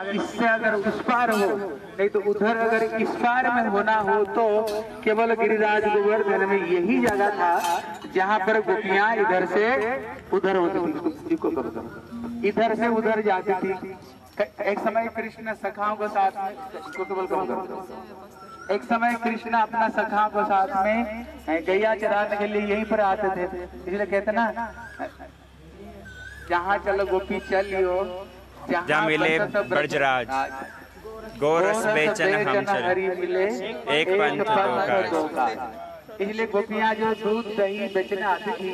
इससे अगर उस पार हो, नहीं तो उधर अगर इस पार में होना हो तो केवल गिरिराज गोवर्धन में यही जगह था जहाँ पर गोपियाँ इधर से उधर होती थी। इधर से उधर जाती थी एक समय कृष्ण सखाओं के साथ में। एक समय कृष्ण अपना सखाओं के साथ में गैया चराने के लिए यहीं पर आते थे इसलिए कहते ना, जहाँ चलो गोपी चलियो जहाँ मिले ब्रजराज। हाँ, गोरस बेचन हम चले एक पंथ दो का। इसलिए गोपियाँ जो दूध दही बेचने आती थी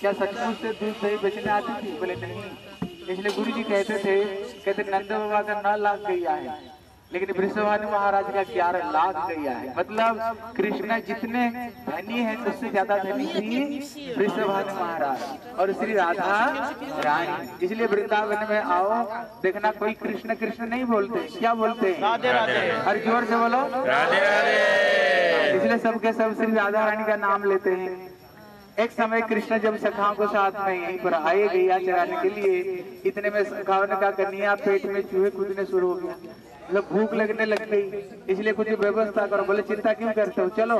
क्या सचमुच से दूध दही बेचने आती थी? बोले नहीं। इसलिए गुरु जी कहते थे कहते नंद बाबा का नौ लाख गया है लेकिन वृषभानु महाराज का ग्यारह लाख गैया है। मतलब कृष्ण जितने धनी है उससे ज़्यादा धनी थी वृषभानु महाराज और श्री राधा रानी। इसलिए वृंदावन में आओ देखना कोई कृष्ण कृष्ण नहीं बोलते। क्या बोलते हैं? राधे राधे। हर ज़ोर से बोलो। राधे राधे। इसलिए सबके सब श्री राधा रानी का नाम लेते हैं। एक समय कृष्ण जब सखाओं को साथ में यहीं पर आए गैया चराने के लिए इतने में सखाओं ने कहा कन्या पेट में चूहे कूदने शुरू हो गया। मतलब भूख लगने लग गई इसलिए कुछ व्यवस्था करो, बोले चिंता क्यों करते हो? चलो,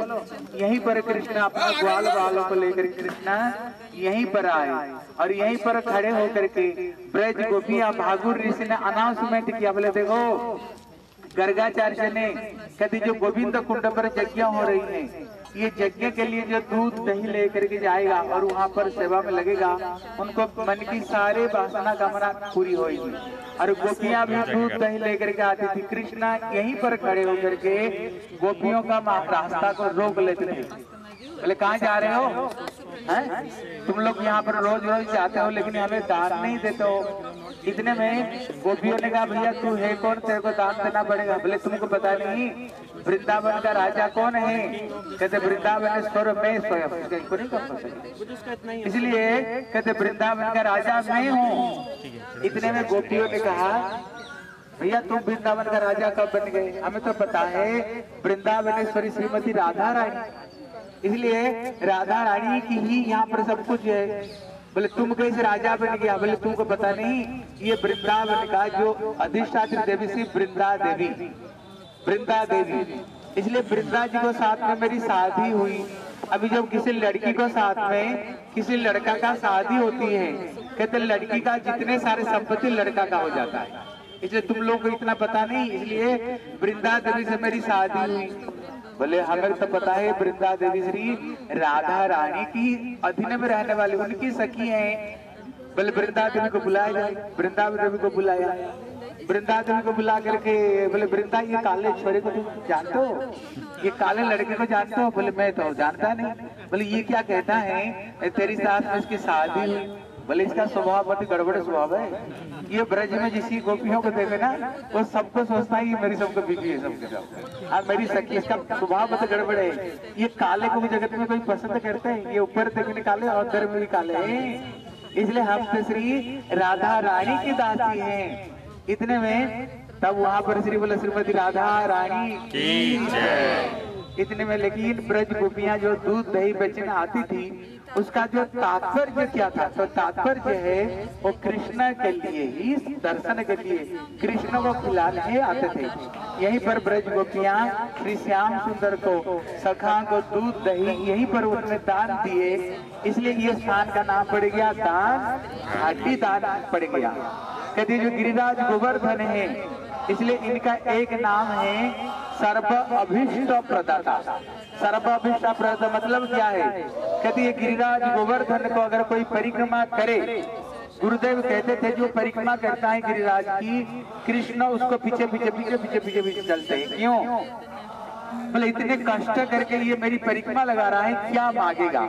यहीं पर कृष्ण अपना ग्वाल बालों को लेकर कृष्णा यहीं पर आए और यहीं पर खड़े होकर के ब्रज गोपिया, भागुर ऋषि ने अनाउंसमेंट किया। बोले, देखो, गर्गाचार्य ने कभी जो गोविंद कुंड पर यज्ञ हो रही है ये यज्ञ के लिए जो दूध दही लेकर के जाएगा और वहाँ पर सेवा में लगेगा, उनको मन की सारे वासना कामना पूरी होगी और गोपियाँ भी दूध दही लेकर के आती थी। कृष्णा यहीं पर खड़े होकर के गोपियों का रास्ता को रोक लेते थे। बोले, कहाँ जा रहे हो? हैं? तुम लोग यहाँ पर रोज रोज जाते हो, लेकिन हमें दान नहीं देते हो। इतने में गोपियों ने कहा, भैया, तू है कौन? तेरे को दान देना पड़ेगा। बोले, तुमको पता नहीं, वृंदावन का राजा कौन है? कहते, वृंदावन स्वयं मैं स्वयं इसलिए कहते, वृंदावन का राजा मैं हूँ। इतने में गोपियों ने कहा, भैया, तुम वृंदावन का राजा कब बन गए? हमें तो पता है वृंदावनेश्वरी श्रीमती राधा रानी। इसलिए राधा रानी की ही यहाँ पर सब कुछ है। बोले, तुम कैसे राजा बन गया? बोले, तुमको पता नहीं, ये वृंदावन का जो अधिष्ठात्री देवी थी वृंदा देवी वृंदा देवी। इसलिए वृंदा जी को साथ में मेरी शादी हुई। अभी जब किसी लड़की को साथ में, किसी लड़का का शादी होती है, कहते लड़की का जितने सारे संपत्ति लड़का का हो जाता है। इसलिए तुम लोग को इतना पता नहीं, इसलिए वृंदा देवी से मेरी शादी हुई। बोले हमें तो पता है, वृंदा देवी श्री राधा रानी की अधीन में रहने वाली, उनकी सखी है। बोले वृंदा देवी को बुलाया जाए, वृंदा देवी को बुलाया। वृंदा देवी को बुला करके बोले वृंदा ये काले छोरे को जानते हो? ये काले लड़के को जानते हो? बोले मैं तो जानता नहीं। बोले ये क्या कहता है तेरी साथ में इसकी शादी बोले इसका स्वभाव बहुत गड़बड़ स्वभाव है। ये ब्रज में जिसी गोपियों को देखे ना वो सबको सोचता है ये मेरी सबको बिकी है सबके सब हाँ मेरी सखी इसका स्वभाव बहुत गड़बड़ है। ये काले को भी जगत में कोई पसंद करते हैं? ये ऊपर देखने काले और अंदर में भी काले हैं। इसलिए हम तो श्री राधा रानी की दासी हैं। इतने में तब वहाँ पर श्री बोले श्रीमती राधा रानी की इतने में लेकिन ब्रज गोपियाँ जो दूध दही बेचने आती थी उसका जो तात्पर्य क्या था? तो तात्पर्य है, वो कृष्ण के लिए ही, दर्शन के लिए कृष्ण को खिलाने आते थे। यहीं पर ब्रज गोपियाँ श्री श्याम सुंदर को, सखा को दूध दही, यहीं पर उन्होंने दान दिए। इसलिए ये स्थान का नाम पड़ गया दान, घाटी दान पड़ गया। कहते जो गिरिराज गोवर्धन है, इसलिए इनका एक नाम है सर्व अभिष्ट प्रदाता सर्व अभिष्ट प्रदाता मतलब क्या है? कहते ये गिरिराज गोवर्धन को अगर कोई परिक्रमा करे, गुरुदेव कहते थे, जो परिक्रमा करता है गिरिराज की, कृष्ण उसको पीछे पीछे पीछे पीछे पीछे पीछे चलते हैं। क्यों? बोले, इतने कष्ट करके ये मेरी परिक्रमा लगा रहा है, क्या मांगेगा?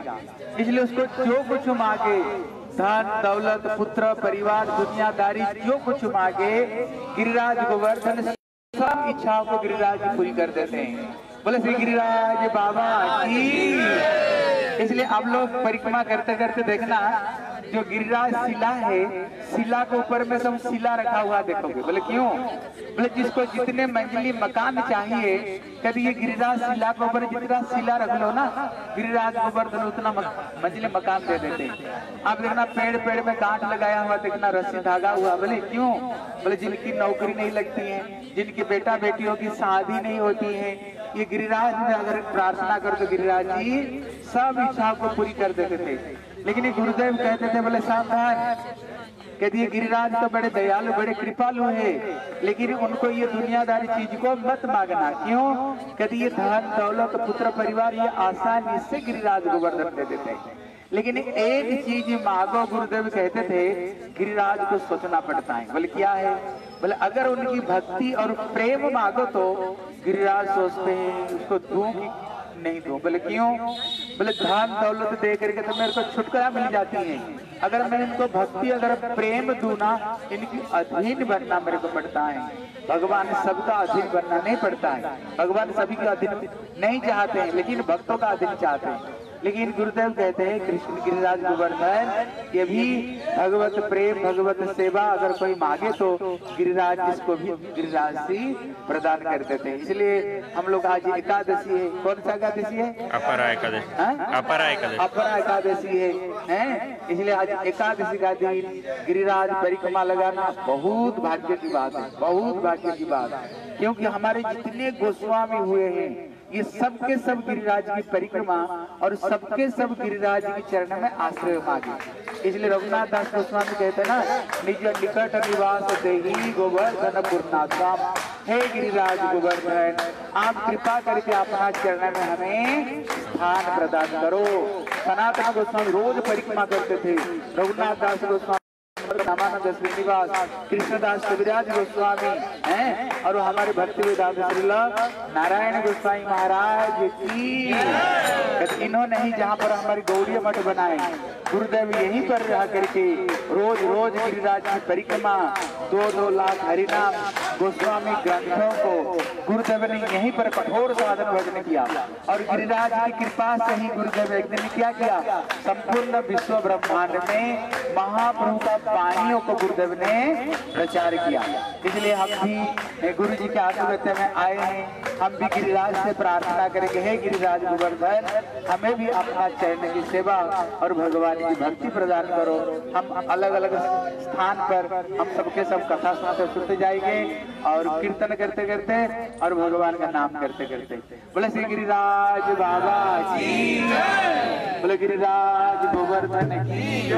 इसलिए उसको जो कुछ मांगे, धन, दौलत, पुत्र, परिवार, दुनियादारी, जो कुछ मांगे, गिरिराज गोवर्धन सब इच्छाओं को गिरिराज पूरी कर देते हैं। बोले श्री गिरिराज बाबा की इसलिए आप लोग परिक्रमा करते करते देखना, जो गिरिराज शिला है, शिला के ऊपर में सब शिला रखा हुआ देखोगे। बोले, क्यों? बोले, जिसको जितने मंजिली मकान चाहिए, कभी ये गिरिराज शिला के ऊपर जितना शिला रख लो ना, गिरिराज गोवर्धन उतना मंजिली मकान दे देते आप देखना, पेड़ पेड़ में गांठ लगाया हुआ, देखना, रस्सी धागा हुआ। बोले, क्यों? बोले, जिनकी नौकरी नहीं लगती है, जिनकी बेटा बेटियों की शादी नहीं होती है, ये गिरिराज में अगर प्रार्थना कर तो गिरिराज जी सब इच्छाओं को पूरी कर देते थे। लेकिन ये गुरुदेव कहते थे, बोले, सावधान। कहते, ये गिरिराज तो बड़े दयालु, बड़े कृपालु है। लेकिन उनको ये दुनियादारी चीज़ को मत मांगना। क्यों? कहते, ये धन, दौलत, पुत्र, परिवार, ये आसानी से गिरिराज गोवर्धन दे देते हैं। लेकिन एक चीज़ मांगो, गुरुदेव कहते थे, गिरिराज को सोचना पड़ता है। बोले, क्या है? बोले, अगर उनकी भक्ति और प्रेम मांगो तो गिरिराज सोचते हैं, उसको दूँ कि नहीं दो बोले क्यों? बोले धन दौलत दे करके तो मेरे को छुटकारा मिल जाती है। अगर मैं इनको भक्ति अगर प्रेम दू ना इनकी अधीन बनना मेरे को पड़ता है। भगवान सबका अधीन बनना नहीं पड़ता है। भगवान सभी का अधीन नहीं चाहते हैं लेकिन भक्तों का अधीन चाहते हैं। लेकिन गुरुदेव कहते हैं कृष्ण गिरिराज गोवर्धन ये भी भगवत प्रेम भगवत सेवा अगर कोई मांगे तो गिरिराज इसको भी गिरिराज से प्रदान कर देते हैं। इसलिए हम लोग आज एकादशी है। कौन सा एकादशी है? अपरा एकादशी। हाँ? अपरा एकादशी। अपरा एकादशी है। हैं? इसलिए आज एकादशी का दिन गिरिराज परिक्रमा लगाना बहुत भाग्य की बात है। बहुत भाग्य की बात है। क्योंकि हमारे जितने गोस्वामी हुए हैं ये सबके सब गिरिराज की परिक्रमा और सबके सब गिरिराज की चरण में आश्रय मांगे। इसलिए रघुनाथ दास गोस्वामी कहते ना, निज निकट निवास गोवर्धन पूर्णाधाम हे गिरिराज गोवर्धन, आप कृपा करके अपना चरण में हमें स्थान प्रदान करो। सनातन गोस्वामी रोज परिक्रमा करते थे। रघुनाथ दास गोस्वामी रामानंद श्रीनिवास, कृष्णदास कविराज गोस्वामी, हैं? और हमारे भक्ति नारायण गोस्वामी महाराज की। कहते इन्होंने ही जहाँ पर हमारी गौरी मठ बनाए गुरुदेव यहीं पर रह करके रोज रोज गिरिराज की परिक्रमा दो दो लाख हरिनाम गोस्वामी ग्रंथों को गुरुदेव ने यहीं पर कठोर साधन भजन किया और गिरिराज की कृपा से ही गुरुदेव एक दिन क्या किया? संपूर्ण विश्व ब्रह्मांड में महाप्रभु का पानियों को गुरुदेव ने प्रचार किया। इसलिए हम भी गुरु जी के आशीर्वाद में आए हैं। हम भी गिरिराज से प्रार्थना करेंगे, हे गिरिराज गोवर्धन, हमें भी अपना चरण की सेवा और भगवान की भक्ति प्रदान करो। हम अलग अलग स्थान पर हम सबके सब कथा सुनते सुनते जाएँगे और कीर्तन करते करते और भगवान का नाम करते करते। बोले, श्री गिरिराज बाबा बोले, गिरिराज गोवर्धन की